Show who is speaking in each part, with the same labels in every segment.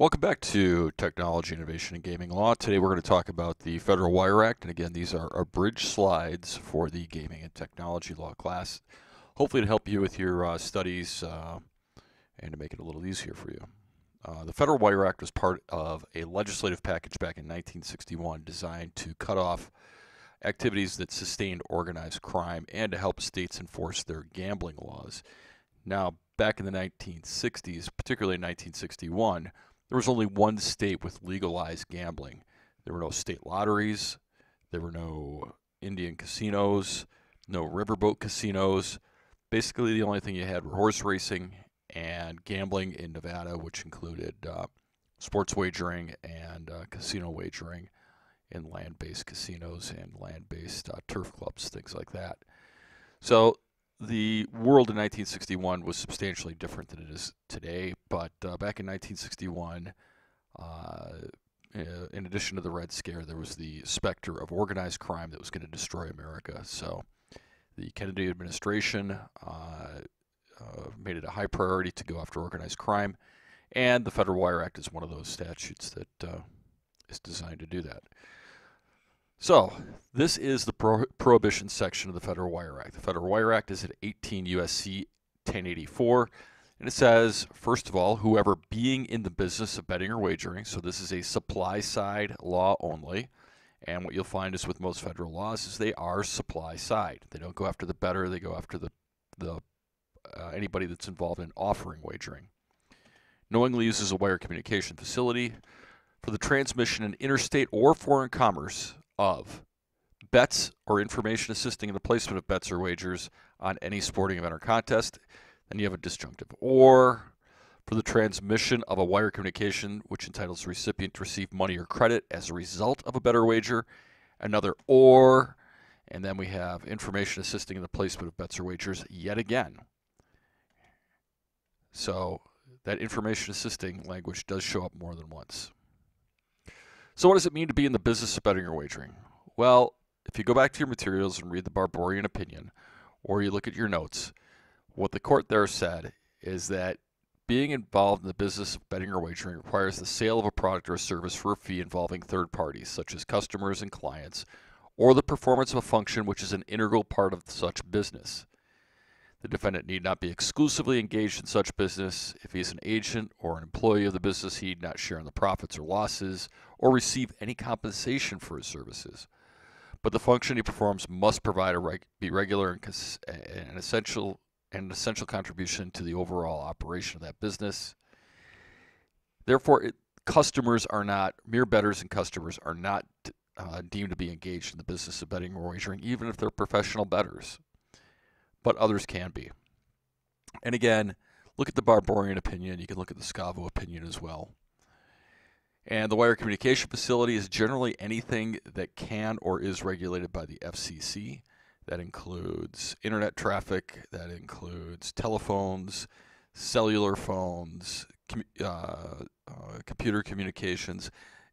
Speaker 1: Welcome back to Technology, Innovation, and Gaming Law. Today we're going to talk about the Federal Wire Act. And again, these are abridged slides for the Gaming and Technology Law class. Hopefully to help you with your uh, studies uh, and to make it a little easier for you. Uh, the Federal Wire Act was part of a legislative package back in 1961 designed to cut off activities that sustained organized crime and to help states enforce their gambling laws. Now, back in the 1960s, particularly in 1961, there was only one state with legalized gambling. There were no state lotteries, there were no Indian casinos, no riverboat casinos. Basically, the only thing you had were horse racing and gambling in Nevada, which included uh, sports wagering and uh, casino wagering in land based casinos and land based uh, turf clubs, things like that. So the world in 1961 was substantially different than it is today, but uh, back in 1961, uh, in addition to the Red Scare, there was the specter of organized crime that was going to destroy America. So the Kennedy administration uh, uh, made it a high priority to go after organized crime, and the Federal Wire Act is one of those statutes that uh, is designed to do that. So, this is the pro prohibition section of the Federal Wire Act. The Federal Wire Act is at 18 USC 1084, and it says, first of all, whoever being in the business of betting or wagering, so this is a supply side law only, and what you'll find is with most federal laws is they are supply side. They don't go after the bettor, they go after the, the uh, anybody that's involved in offering wagering. Knowingly uses a wire communication facility for the transmission in interstate or foreign commerce of bets or information assisting in the placement of bets or wagers on any sporting event or contest. Then you have a disjunctive. Or for the transmission of a wire communication which entitles the recipient to receive money or credit as a result of a bet or wager. Another or, and then we have information assisting in the placement of bets or wagers yet again. So that information assisting language does show up more than once. So, what does it mean to be in the business of betting or wagering? Well, if you go back to your materials and read the Baborian opinion, or you look at your notes, what the court there said is that being involved in the business of betting or wagering requires the sale of a product or a service for a fee involving third parties, such as customers and clients, or the performance of a function which is an integral part of such business. The defendant need not be exclusively engaged in such business. If he is an agent or an employee of the business, he need not share in the profits or losses or receive any compensation for his services. But the function he performs must provide a reg- be regular and cons- an essential and an essential contribution to the overall operation of that business. Therefore, it, customers are not mere bettors, and customers are not uh, deemed to be engaged in the business of betting or wagering, even if they're professional bettors but others can be. And again, look at the Baborian opinion. You can look at the Scavo opinion as well. And the wire communication facility is generally anything that can or is regulated by the FCC. That includes internet traffic, that includes telephones, cellular phones, com uh, uh, computer communications.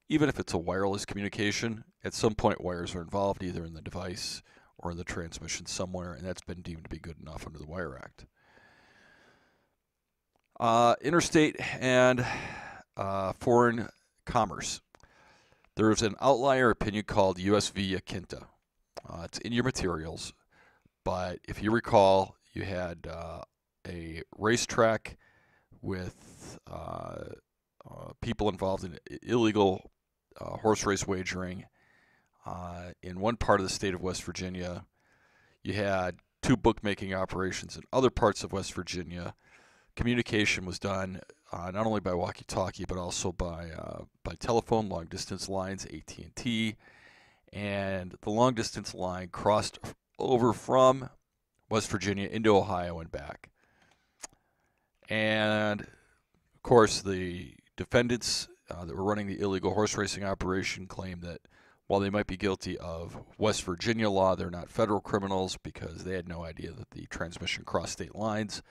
Speaker 1: Even if it's a wireless communication, at some point wires are involved either in the device or in the transmission somewhere, and that's been deemed to be good enough under the Wire Act. Uh, interstate and uh, foreign commerce. There's an outlier opinion called US v. Yaquinta. Uh, it's in your materials, but if you recall, you had uh, a racetrack with uh, uh, people involved in illegal horse race wagering uh, in one part of the state of West Virginia, you had two bookmaking operations in other parts of West Virginia. Communication was done uh, not only by walkie-talkie but also by uh, by telephone, long-distance lines, AT&T, and the long-distance line crossed over from West Virginia into Ohio and back. And of course, the defendants uh, that were running the illegal horse racing operation claimed that while they might be guilty of West Virginia law, they're not federal criminals because they had no idea that the transmission crossed state lines.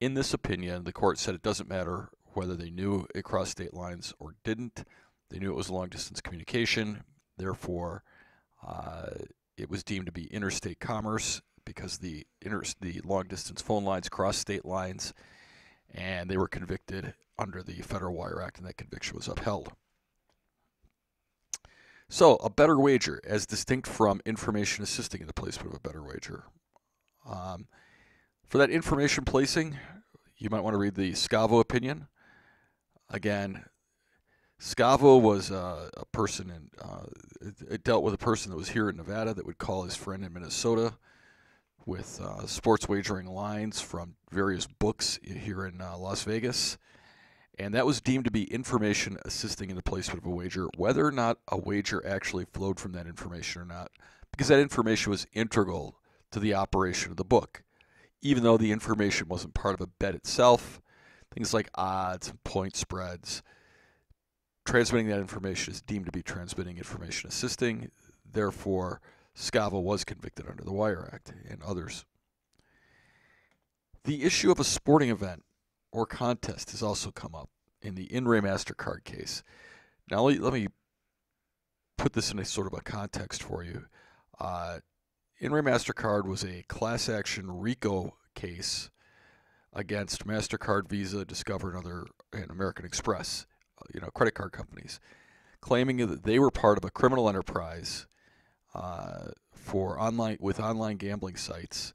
Speaker 1: In this opinion, the court said it doesn't matter whether they knew it crossed state lines or didn't. They knew it was long distance communication. Therefore, uh, it was deemed to be interstate commerce because the inter- the long distance phone lines crossed state lines, and they were convicted under the Federal Wire Act, and that conviction was upheld. So, a better wager, as distinct from information assisting in the placement of a better wager. Um, for that information placing, you might want to read the Scavo opinion. Again, Scavo was uh, a person and uh, it, it, dealt with a person that was here in Nevada that would call his friend in Minnesota with uh, sports wagering lines from various books here in uh, Las Vegas. And that was deemed to be information assisting in the placement of a wager, whether or not a wager actually flowed from that information or not, because that information was integral to the operation of the book. Even though the information wasn't part of a bet itself, things like odds and point spreads, transmitting that information is deemed to be transmitting information assisting. Therefore, Scavo was convicted under the Wire Act and others. The issue of a sporting event or contest has also come up in the In Re MasterCard case. Now, let me put this in a sort of a context for you. Uh, In MasterCard was a class action RICO case against MasterCard, Visa, Discover, and other and American Express, uh, you know, credit card companies, claiming that they were part of a criminal enterprise uh, for online with online gambling sites,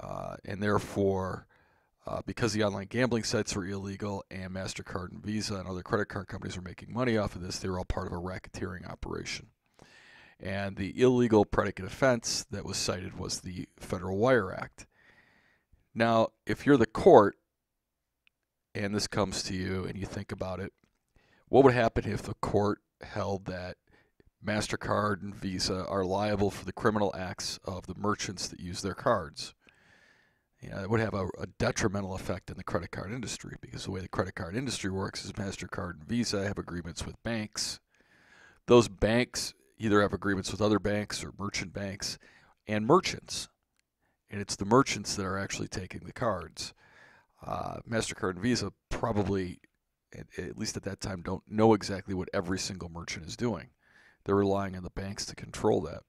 Speaker 1: uh, and therefore, uh, because the online gambling sites were illegal and Mastercard and Visa and other credit card companies were making money off of this, they were all part of a racketeering operation. And the illegal predicate offense that was cited was the Federal Wire Act. Now, if you're the court and this comes to you and you think about it, what would happen if the court held that MasterCard and Visa are liable for the criminal acts of the merchants that use their cards. Yeah, it would have a, a, detrimental effect in the credit card industry because the way the credit card industry works is MasterCard and Visa have agreements with banks. Those banks either have agreements with other banks or merchant banks and merchants. And it's the merchants that are actually taking the cards. Uh, MasterCard and Visa probably, at, at least at that time, don't know exactly what every single merchant is doing. They're relying on the banks to control that.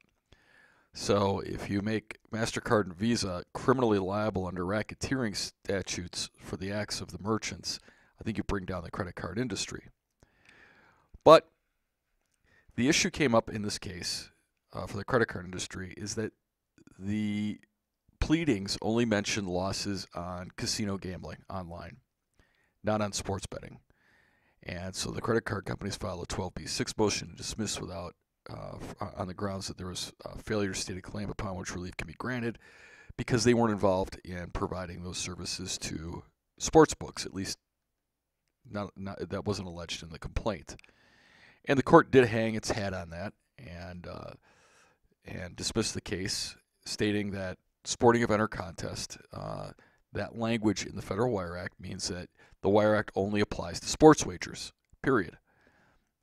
Speaker 1: So if you make MasterCard and Visa criminally liable under racketeering statutes for the acts of the merchants, I think you bring down the credit card industry. But the issue came up in this case uh, for the credit card industry is that the pleadings only mention losses on casino gambling online, not on sports betting. And so the credit card companies filed a 12b6 motion to dismiss without, on the grounds that there was a failure to state a claim upon which relief can be granted because they weren't involved in providing those services to sports books, at least not, not, that wasn't alleged in the complaint. And the court did hang its hat on that and, uh, and dismissed the case, stating that sporting event or contest, uh, that language in the Federal Wire Act means that the Wire Act only applies to sports wagers, period.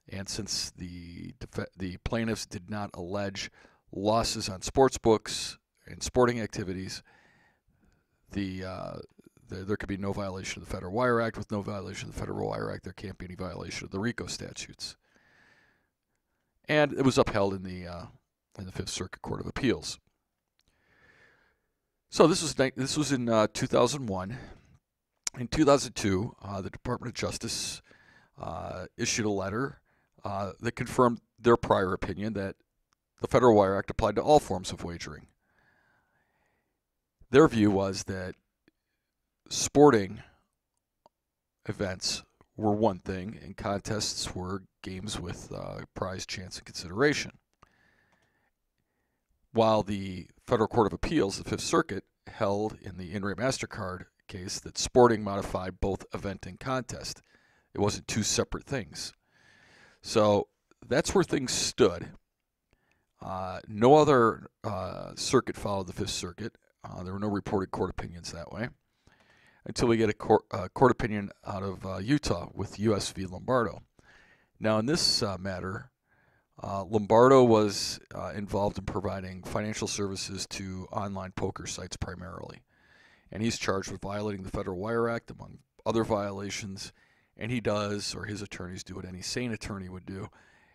Speaker 1: And since the the plaintiffs did not allege losses on sports books and sporting activities, the, uh, the, there could be no violation of the Federal Wire Act. With no violation of the Federal Wire Act, there can't be any violation of the RICO statutes. And it was upheld in the uh, in the Fifth Circuit Court of Appeals. So this was this was in uh, 2001. In 2002, uh, the Department of Justice uh, issued a letter uh, that confirmed their prior opinion that the Federal Wire Act applied to all forms of wagering. Their view was that sporting events were one thing, and contests were games with uh, prize, chance, and consideration. While the Federal Court of Appeals, the Fifth Circuit, held in the In Re MasterCard case that sporting modified both event and contest. It wasn't two separate things. So that's where things stood. Uh, no other uh, circuit followed the Fifth Circuit. Uh, there were no reported court opinions that way until we get a court, uh, court opinion out of uh, Utah with U.S. v. Lombardo. Now, in this uh, matter, Lombardo was involved in providing financial services to online poker sites primarily. And he's charged with violating the Federal Wire Act, among other violations. And he does, or his attorneys do what any sane attorney would do,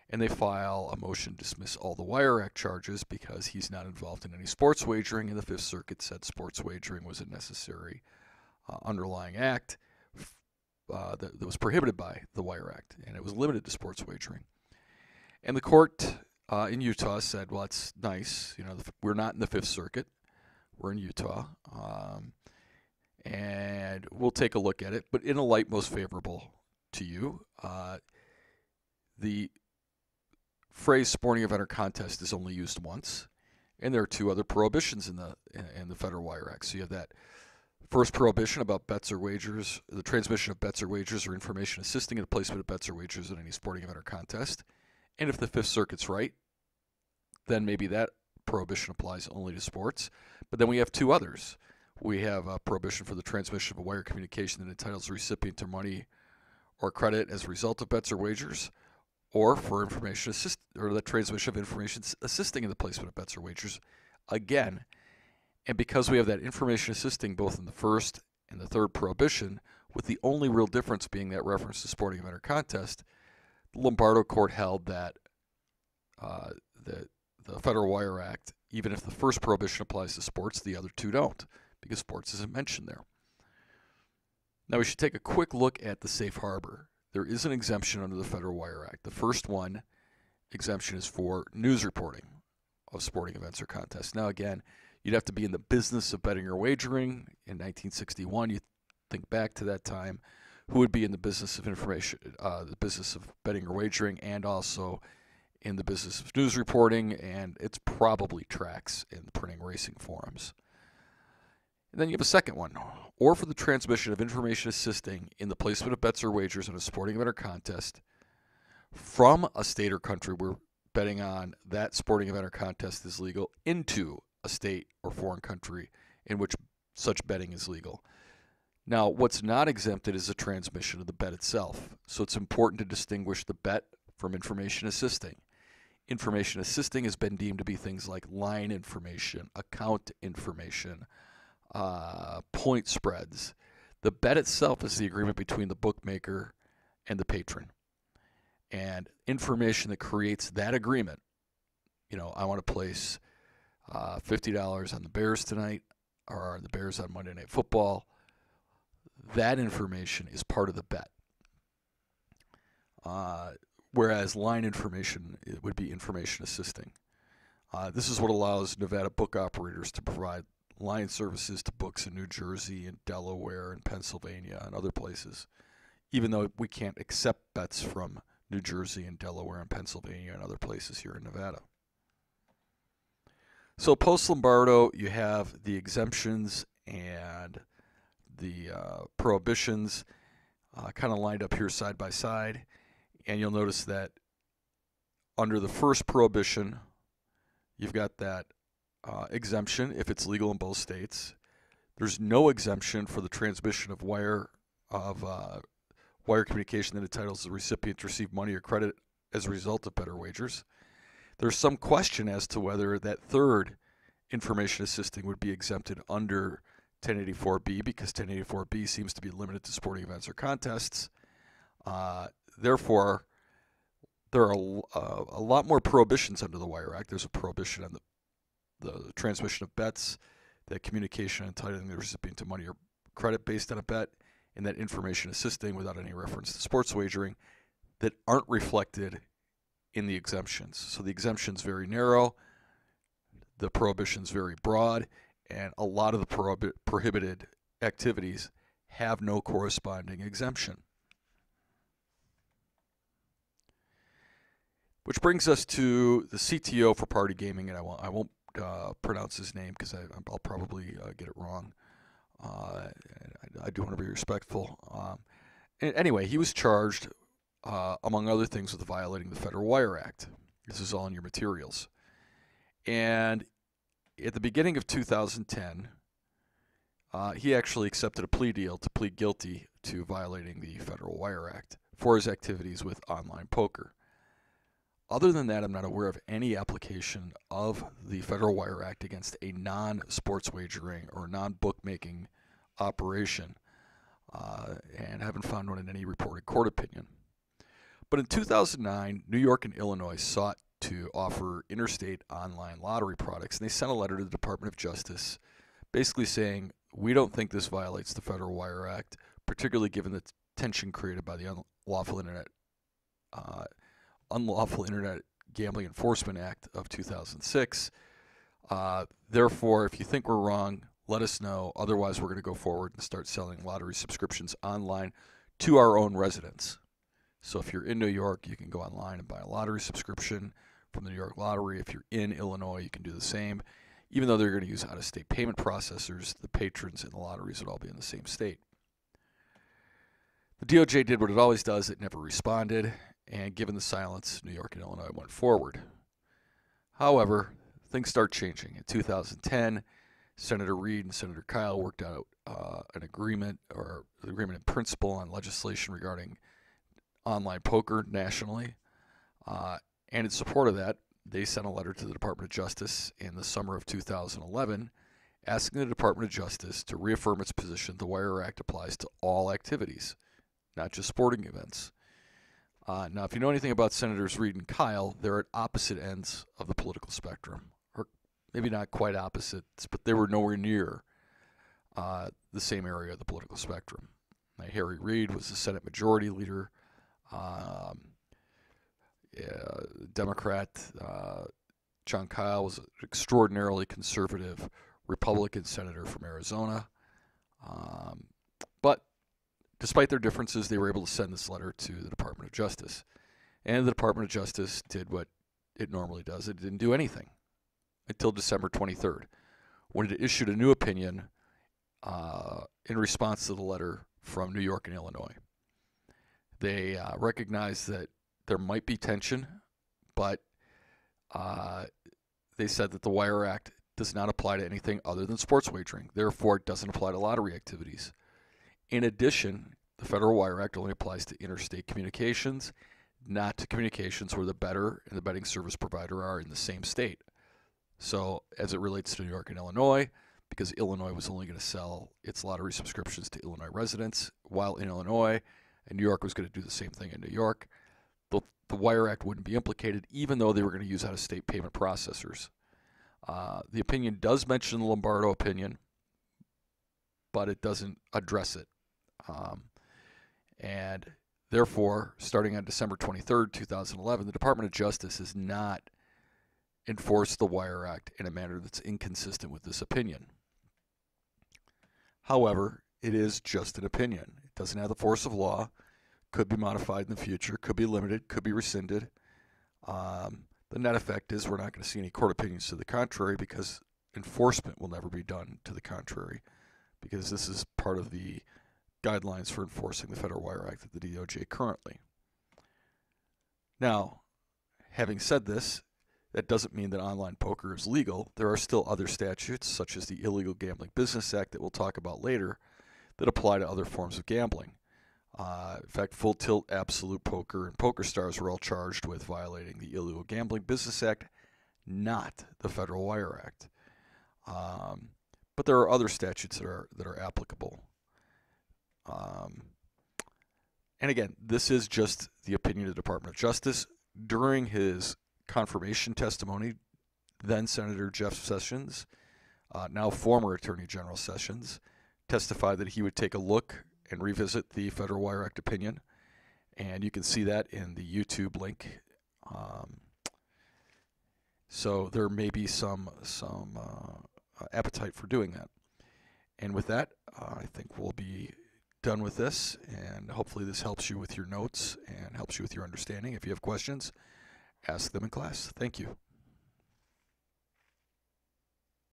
Speaker 1: and they file a motion to dismiss all the Wire Act charges because he's not involved in any sports wagering. And the Fifth Circuit said sports wagering was a necessary uh, underlying act uh, that, that, was prohibited by the Wire Act, and it was limited to sports wagering. And the court uh, in Utah said, "Well, that's nice. You know, we're not in the Fifth Circuit. We're in Utah, um, and we'll take a look at it, but in a light most favorable to you." Uh, the phrase "sporting event or contest" is only used once, and there are two other prohibitions in the in, in the Federal Wire Act. So you have that First prohibition about bets or wagers, the transmission of bets or wagers or information assisting in the placement of bets or wagers in any sporting event or contest. And if the Fifth Circuit's right, then maybe that prohibition applies only to sports. But then we have two others. We have a prohibition for the transmission of a wire communication that entitles the recipient to money or credit as a result of bets or wagers, or for information assist or the transmission of information assisting in the placement of bets or wagers. Again, and because we have that information assisting both in the first and the third prohibition, with the only real difference being that reference to sporting event or contest, the Lombardo court held that uh, the Federal Wire Act, even if the first prohibition applies to sports, the other two don't, because sports isn't mentioned there. Now we should take a quick look at the safe harbor. There is an exemption under the Federal Wire Act. The first one exemption is for news reporting of sporting events or contests. Now again, You'd have to be in the business of betting or wagering. In 1961, you think back to that time, who would be in the business of information, uh, the business of betting or wagering, and also in the business of news reporting, and it's probably tracks in printing racing forums. And then you have a second one, or for the transmission of information assisting in the placement of bets or wagers in a sporting event or contest from a state or country where betting on that sporting event or contest is legal into a state or foreign country in which such betting is legal. Now, what's not exempted is the transmission of the bet itself. So it's important to distinguish the bet from information assisting. Information assisting has been deemed to be things like line information, account information, uh, point spreads. The bet itself is the agreement between the bookmaker and the patron. And information that creates that agreement, you know, I want to place uh, $50 on the Bears tonight or the Bears on Monday Night Football. That information is part of the bet. Uh, whereas line information would be information assisting. Uh, this is what allows Nevada book operators to provide line services to books in New Jersey and Delaware and Pennsylvania and other places, even though we can't accept bets from New Jersey and Delaware and Pennsylvania and other places here in Nevada. So post Lombardo, you have the exemptions and the uh, prohibitions uh, kind of lined up here side by side. And you'll notice that under the first prohibition, you've got that uh, exemption if it's legal in both states. There's no exemption for the transmission of wire of uh, wire communication that entitles the recipient to receive money or credit as a result of better wagers. There's some question as to whether that third information assisting would be exempted under 1084B because 1084B seems to be limited to sporting events or contests. Uh, therefore, there are a, uh, a, lot more prohibitions under the Wire Act. There's a prohibition on the, the transmission of bets, that communication entitling the recipient to money or credit based on a bet, and that information assisting without any reference to sports wagering that aren't reflected in the exemptions. So the exemption's very narrow, the prohibition's very broad, and a lot of the prohib- prohibited activities have no corresponding exemption. Which brings us to the CTO for PartyGaming, and I won't, I won't uh, pronounce his name because I'll probably uh, get it wrong. Uh, I, I, do want to be respectful. Um, anyway, he was charged uh, among other things, with violating the Federal Wire Act. This is all in your materials. And at the beginning of 2010, uh, he actually accepted a plea deal to plead guilty to violating the Federal Wire Act for his activities with online poker. Other than that, I'm not aware of any application of the Federal Wire Act against a non sports wagering or non bookmaking operation, uh, and haven't found one in any reported court opinion. But in 2009, New York and Illinois sought to offer interstate online lottery products, and they sent a letter to the Department of Justice basically saying, We don't think this violates the Federal Wire Act, particularly given the tension created by the unlawful internet uh, unlawful internet gambling enforcement act of 2006 uh, therefore if you think we're wrong let us know. Otherwise we're going to go forward and start selling lottery subscriptions online to our own residents. So if you're in new york you can go online and buy a lottery subscription from the new york lottery. If you're in illinois you can do the same. Even though they're going to use out of state payment processors, the patrons in the lotteries would all be in the same state. The DOJ did what it always does, it never responded, and given the silence, New York and Illinois went forward. However, things start changing. In 2010, Senator Reid and Senator Kyl worked out uh, an agreement or an agreement in principle on legislation regarding online poker nationally. Uh, and in support of that, they sent a letter to the Department of Justice in the summer of 2011 asking the Department of Justice to reaffirm its position the Wire Act applies to all activities, not just sporting events. Uh, now, if you know anything about Senators Reid and Kyl, they're at opposite ends of the political spectrum, or maybe not quite opposites, but they were nowhere near uh, the same area of the political spectrum. Now, Harry Reid was the Senate Majority Leader. Um, uh, Democrat. Uh, Jon Kyl was an extraordinarily conservative Republican senator from Arizona. Um, but despite their differences, they were able to send this letter to the Department of Justice. And the Department of Justice did what it normally does it didn't do anything until December 23rd, when it issued a new opinion uh, in response to the letter from New York and Illinois. They uh, recognized that there might be tension, but uh, they said that the Wire Act does not apply to anything other than sports wagering. Therefore, it doesn't apply to lottery activities. In addition, the Federal Wire Act only applies to interstate communications, not to communications where the bettor and the betting service provider are in the same state. So, as it relates to New York and Illinois, because Illinois was only going to sell its lottery subscriptions to Illinois residents, while in Illinois, and New York was going to do the same thing in New York, the, the Wire Act wouldn't be implicated, even though they were going to use out of state payment processors. Uh, the opinion does mention the Lombardo opinion, but it doesn't address it. Um, and therefore, starting on December 23rd, 2011, the Department of Justice has not enforced the Wire Act in a manner that's inconsistent with this opinion. However, it is just an opinion. It doesn't have the force of law could be modified in the future, could be limited, could be rescinded. Um, the net effect is we're not going to see any court opinions to the contrary because enforcement will never be done to the contrary because this is part of the guidelines for enforcing the Federal Wire Act at the DOJ currently. Now, having said this, that doesn't mean that online poker is legal. There are still other statutes, such as the Illegal Gambling Business Act that we'll talk about later, that apply to other forms of gambling. Uh, in fact, Full Tilt, Absolute Poker, and Poker Stars were all charged with violating the Illegal Gambling Business Act, not the Federal Wire Act. Um, but there are other statutes that are that are applicable. Um, and again, this is just the opinion of the Department of Justice. During his confirmation testimony, then Senator Jeff Sessions, uh, now former Attorney General Sessions, testified that he would take a look and revisit the Federal Wire Act opinion. And you can see that in the YouTube link. Um, so there may be some some uh, appetite for doing that. And with that, uh, I think we'll be done with this. And hopefully this helps you with your notes and helps you with your understanding. If you have questions, ask them in class. Thank you.